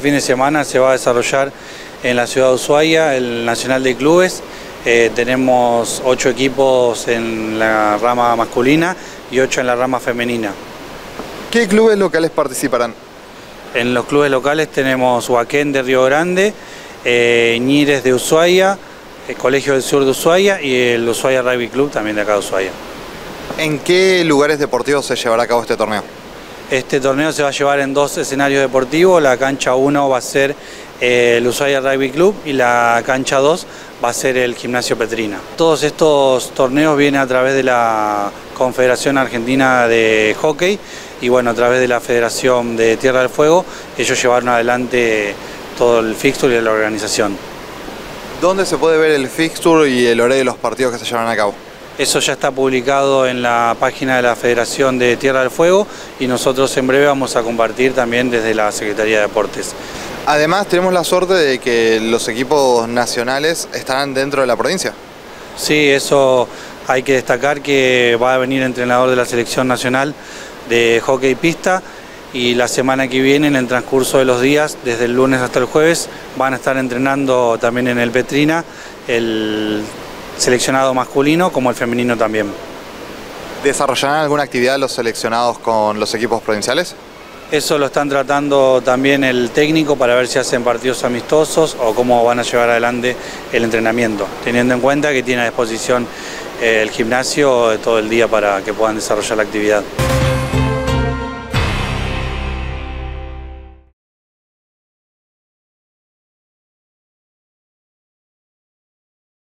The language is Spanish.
El fin de semana se va a desarrollar en la ciudad de Ushuaia el Nacional de Clubes. Eh, tenemos ocho equipos en la rama masculina y ocho en la rama femenina. ¿Qué clubes locales participarán? En los clubes locales tenemos Huaquén de Río Grande, eh, Ñires de Ushuaia, el Colegio del Sur de Ushuaia y el Ushuaia Rugby Club también de acá de Ushuaia. ¿En qué lugares deportivos se llevará a cabo este torneo? Este torneo se va a llevar en dos escenarios deportivos. La cancha 1 va a ser eh, el Ushuaia Rugby Club y la cancha 2 va a ser el Gimnasio Petrina. Todos estos torneos vienen a través de la Confederación Argentina de Hockey y bueno, a través de la Federación de Tierra del Fuego, ellos llevaron adelante todo el fixture y la organización. ¿Dónde se puede ver el fixture y el horario de los partidos que se llevan a cabo? Eso ya está publicado en la página de la Federación de Tierra del Fuego y nosotros en breve vamos a compartir también desde la Secretaría de Deportes. Además tenemos la suerte de que los equipos nacionales estarán dentro de la provincia. Sí, eso hay que destacar que va a venir entrenador de la selección nacional de hockey pista y la semana que viene, en el transcurso de los días, desde el lunes hasta el jueves, van a estar entrenando también en el Petrina el seleccionado masculino como el femenino también. ¿Desarrollarán alguna actividad los seleccionados con los equipos provinciales? Eso lo están tratando también el técnico para ver si hacen partidos amistosos o cómo van a llevar adelante el entrenamiento, teniendo en cuenta que tiene a disposición eh, el gimnasio todo el día para que puedan desarrollar la actividad.